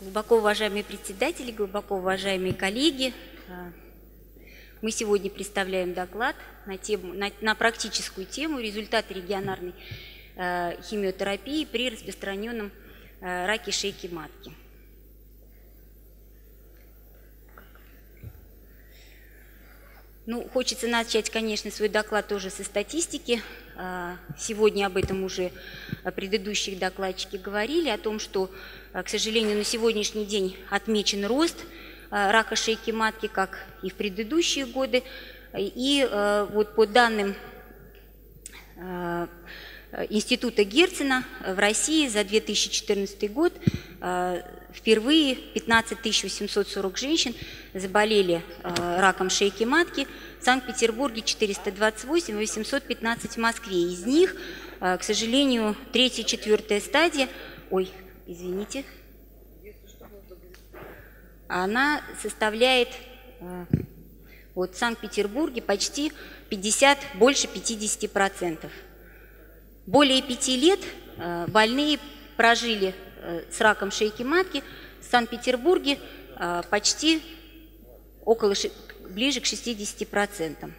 Глубоко уважаемые председатели, глубоко уважаемые коллеги, э, мы сегодня представляем доклад на, тему, на, на практическую тему результаты регионарной э, химиотерапии при распространенном э, раке шейки матки. Ну, хочется начать, конечно, свой доклад тоже со статистики. А, сегодня об этом уже предыдущие докладчики говорили, о том, что, а, к сожалению, на сегодняшний день отмечен рост а, рака шейки матки, как и в предыдущие годы. И вот по данным Института Герцена в России за 2014 год впервые 15 840 женщин заболели раком шейки матки – в Санкт-Петербурге 428, 815 в Москве. Из них, э, к сожалению, третья, четвертая стадия, ой, извините, она составляет э, вот в Санкт-Петербурге почти 50, больше 50%. Более пяти лет э, больные прожили с раком шейки матки в Санкт-Петербурге почти около ближе к 60%.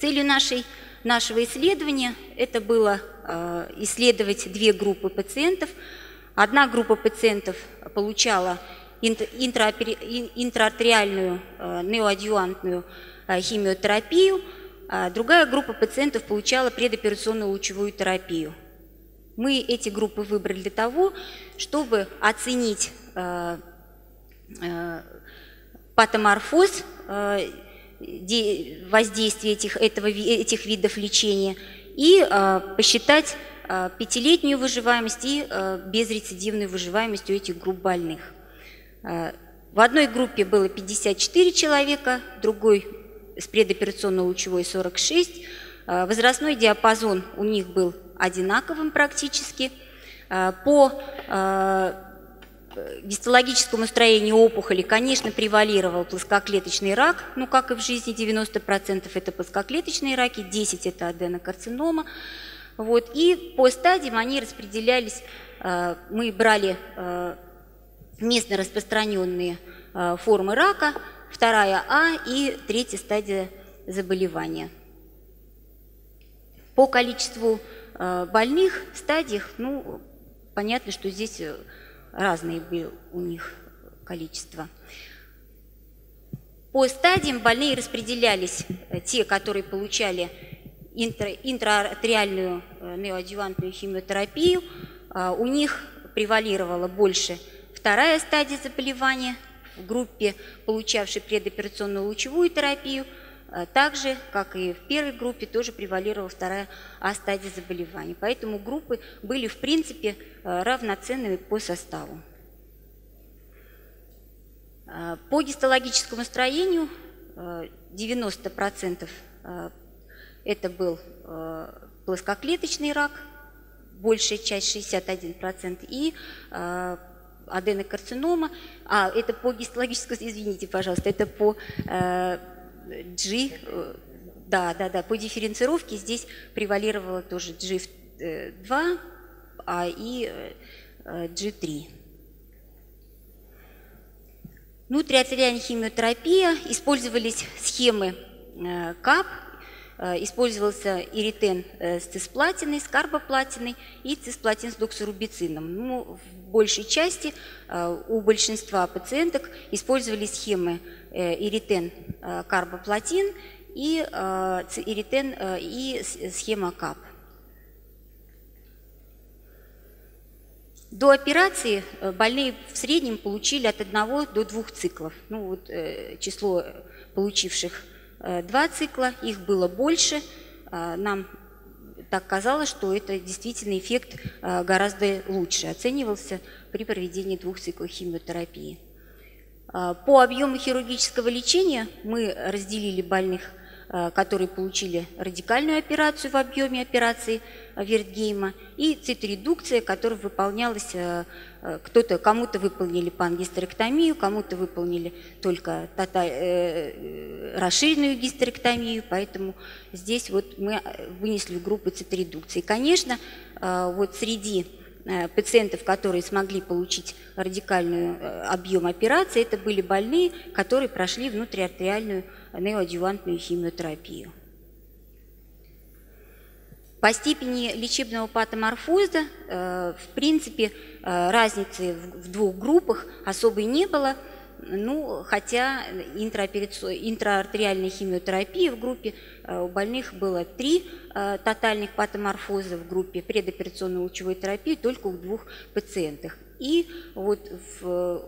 Целью нашей, нашего исследования это было э, исследовать две группы пациентов. Одна группа пациентов получала интраартериальную э, неоадъювантную э, химиотерапию, а другая группа пациентов получала предоперационную лучевую терапию. Мы эти группы выбрали для того, чтобы оценить патоморфоз, э, воздействие этих, этого, этих видов лечения и э, посчитать э, пятилетнюю выживаемость и безрецидивную выживаемость у этих групп больных. В одной группе было 54 человека, другой с предоперационно-лучевой 46. Возрастной диапазон у них был одинаковым практически. По гистологическому строению опухоли, конечно, превалировал плоскоклеточный рак, ну, как и в жизни, 90% это плоскоклеточные раки, 10% это аденокарцинома. Вот, и по стадиям они распределялись, э, мы брали э, местно распространенные э, формы рака, вторая А и третья стадия заболевания. По количеству больных в стадиях, ну, понятно, что здесь разные были у них количество. По стадиям больные распределялись э, те, которые получали интра, интраартериальную э, неоадъювантную химиотерапию, а, у них превалировала больше вторая стадия заболевания, в группе, получавшей предоперационную лучевую терапию – Э, так же, как и в первой группе, тоже превалировала вторая А-стадия заболевания. Поэтому группы были, в принципе, э, равноценными по составу. Э, по гистологическому строению 90% это был плоскоклеточный рак, большая часть 61%, и аденокарцинома, а это по гистологическому, извините, пожалуйста, это по G, э, да, да, да, по дифференцировке здесь превалировало тоже G2 а и э, G3. Внутриартериальная химиотерапия, использовались схемы э, КАП, использовался иритен с цисплатиной, с карбоплатиной и цисплатин с доксорубицином. Ну, в большей части у большинства пациенток использовались схемы Э, иритен э, карбоплатин и э, иритен и схема КАП. До операции больные в среднем получили от 1 до 2 циклов. Ну, вот, число получивших 2 цикла, их было больше. Нам так казалось, что это действительно эффект гораздо лучше оценивался при проведении двух циклов химиотерапии. А, по объему хирургического лечения мы разделили больных, которые получили радикальную операцию в объеме операции Вертгейма и циторедукция, которая выполнялась, а, кто-то, кому-то выполнили пангистерэктомию, кому-то выполнили только тота, э, расширенную гистерэктомию, поэтому здесь вот мы вынесли группу циторедукции. Конечно, вот среди э, пациентов, которые смогли получить радикальный э, объем операции, это были больные, которые прошли внутриартериальную неоадъювантную химиотерапию. По степени лечебного патоморфоза, в принципе, разницы в двух группах особой не было – ну, хотя интраартериальной химиотерапии в группе э, у больных было три э, тотальных патоморфоза в группе предоперационной лучевой терапии только у двух пациентов. И вот в,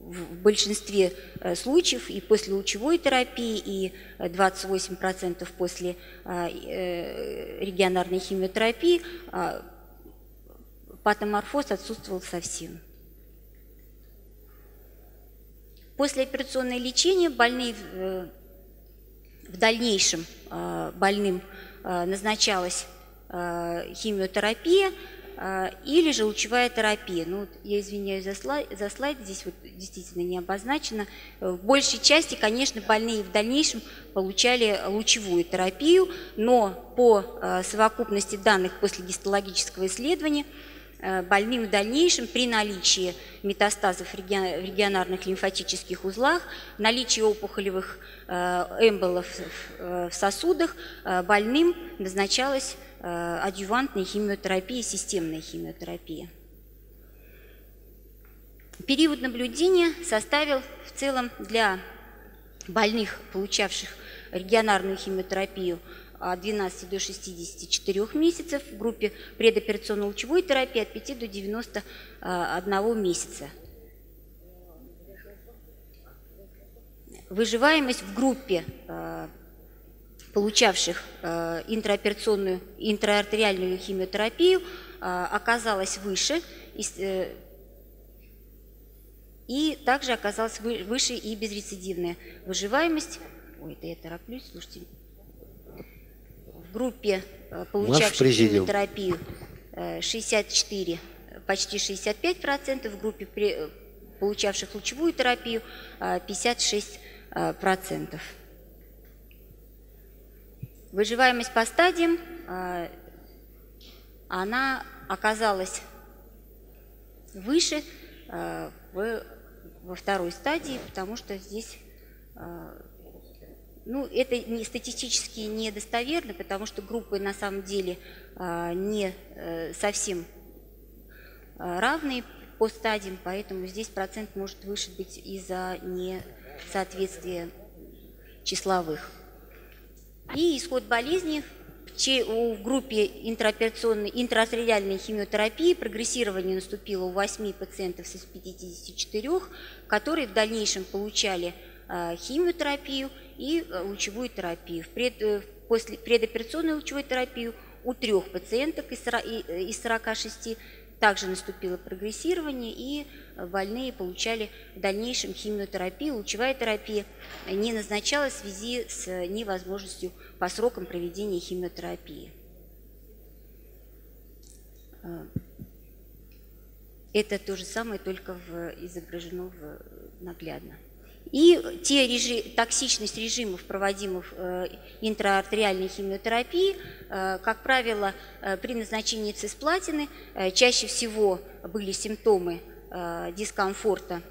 в большинстве э, случаев и после лучевой терапии, и 28% после регионарной химиотерапии патоморфоз отсутствовал совсем. После операционное лечение больные э, в дальнейшем э, больным э, назначалась химиотерапия или же лучевая терапия. Ну, я извиняюсь за слайд, за слайд, здесь вот действительно не обозначено. В большей части, конечно, больные в дальнейшем получали лучевую терапию, но по совокупности данных после гистологического исследования – Э, больным в дальнейшем при наличии метастазов в регионарных лимфатических узлах, наличии опухолевых э, эмболов в сосудах, э, больным назначалась адъювантная химиотерапия, системная химиотерапия. Период наблюдения составил в целом для больных, получавших регионарную химиотерапию, от 12 до 64 месяцев, в группе предоперационно-лучевой терапии от 5 до 91 месяца. Выживаемость в группе э, получавших э, интраоперационную, интраартериальную химиотерапию э, оказалась выше, и также оказалась выше и безрецидивная выживаемость. Ой, это я тороплюсь, слушайте, группе, э, получавших химиотерапию, 64, э, почти 65%, в группе, э, получавших лучевую терапию, 56%. Выживаемость по стадиям, она оказалась выше во второй стадии, потому что здесь ну, это не, статистически недостоверно, потому что группы на самом деле а, не э, совсем а, равные по стадиям, поэтому здесь процент может выше быть из-за несоответствия числовых. И исход болезни в группе интраоперационной, интраартериальной химиотерапии прогрессирование наступило у 8 пациентов из 54, которые в дальнейшем получали химиотерапию и э, лучевую терапию. Э, после предоперационной лучевой терапии у трех пациенток из 46 э, также наступило прогрессирование, и больные получали в дальнейшем химиотерапию. Лучевая терапия не назначалась в связи с невозможностью по срокам проведения химиотерапии. Это то же самое, только в, изображено в, наглядно. И те режи, токсичность режимов, проводимых э, интраартериальной химиотерапии, э, как правило, э, при назначении цисплатины э, чаще всего были симптомы э, дискомфорта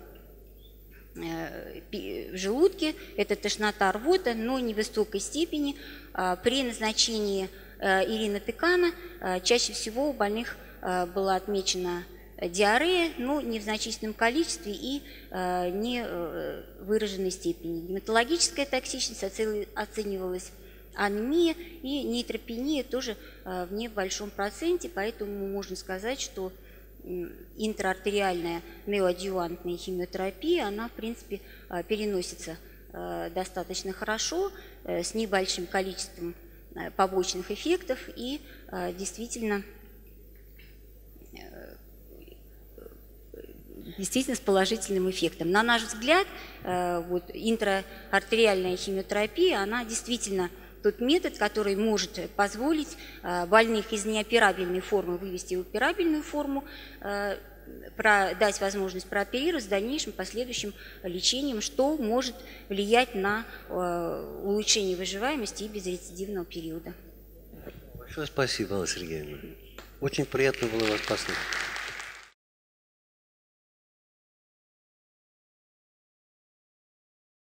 э, в желудке, это тошнота, рвота, но не в высокой степени. Э, при назначении э, иринотекана э, чаще всего у больных была отмечена диарея, но не в значительном количестве и э, не э, выраженной степени. Гематологическая токсичность оценивалась анемия и нейтропения тоже э, в небольшом проценте, поэтому можно сказать, что интраартериальная неоадъювантная химиотерапия, она, в принципе, э, переносится э, достаточно хорошо, э, с небольшим количеством побочных эффектов и действительно действительно с положительным эффектом. На наш взгляд, э, вот, интраартериальная химиотерапия, она действительно тот метод, который может позволить э, больных из неоперабельной формы вывести в операбельную форму, э, дать возможность прооперировать с дальнейшим последующим лечением, что может влиять на улучшение выживаемости и безрецидивного периода. Большое спасибо, Анна Сергеевна. Очень приятно было вас послушать.